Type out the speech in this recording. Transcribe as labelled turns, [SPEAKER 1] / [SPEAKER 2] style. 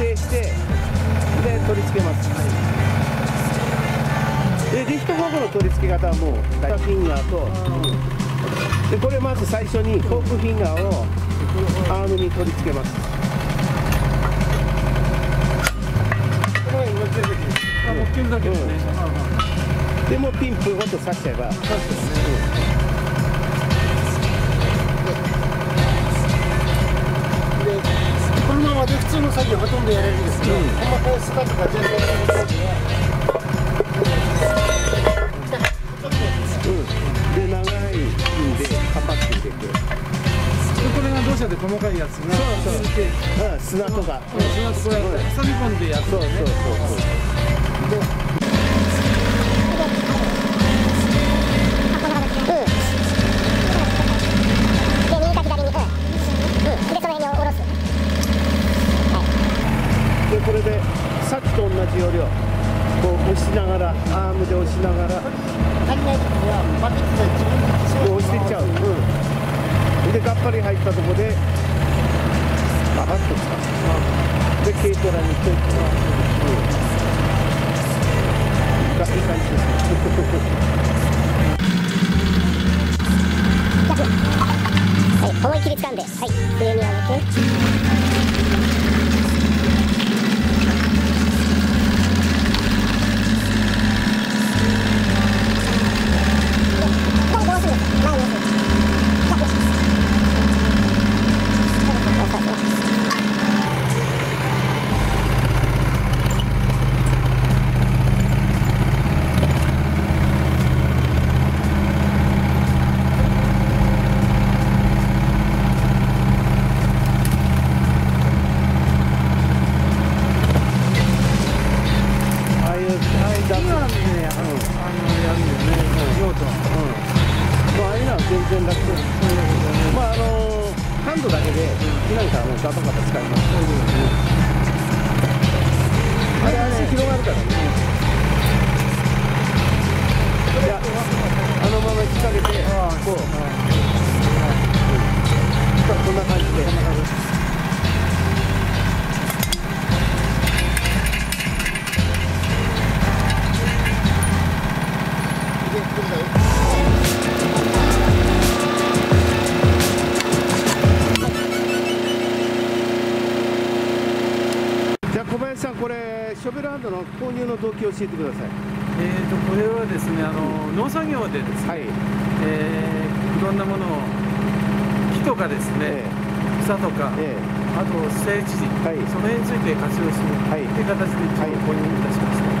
[SPEAKER 1] 定してで取り付けます、はい、でリフトフォークの取り付け方はもう2フィンガーとでこれまず最初にフォークフィンガーをアームに取り付けます。
[SPEAKER 2] で
[SPEAKER 1] もピンプごと刺しちゃえば。
[SPEAKER 2] すね、
[SPEAKER 3] うん。でままで普通の作業ほとんどやれるんですけど、
[SPEAKER 1] うん。
[SPEAKER 3] 細かいスカとか全然やる作業は
[SPEAKER 1] うん。で長いピンでカパッと入れて
[SPEAKER 2] でこれが土砂で細かいやつが
[SPEAKER 1] そうそう
[SPEAKER 2] 続いて
[SPEAKER 1] うん砂とか
[SPEAKER 2] うんその後こうやって挟み込んでやつ
[SPEAKER 1] そうそうそうそう
[SPEAKER 4] で右か左にうんうんで
[SPEAKER 1] これでさっきと同じ要領。こう押しながらアームで押しながら。
[SPEAKER 3] 足りない時にはバケツで自分で
[SPEAKER 1] 押していっちゃう、うん、でがっぱり入ったとこでババッと使うで軽トラにちょいとうん。いい感じ
[SPEAKER 4] はいで
[SPEAKER 1] 稲見さんはもうガタガタ使いますあれあれ広がるからね。いやあのまま引っ掛けてこうこんな感じでじゃあ小林さんこれショベルハンドの購入の動機を教えてください。
[SPEAKER 2] えー、とこれはですねあの農作業でですね、
[SPEAKER 1] はい。
[SPEAKER 2] えーいろんなものを木とかですね、草とか、
[SPEAKER 1] ええ。
[SPEAKER 2] あと整地、
[SPEAKER 1] はい。
[SPEAKER 2] その辺について活用する、
[SPEAKER 1] はい。
[SPEAKER 2] う形で購入いた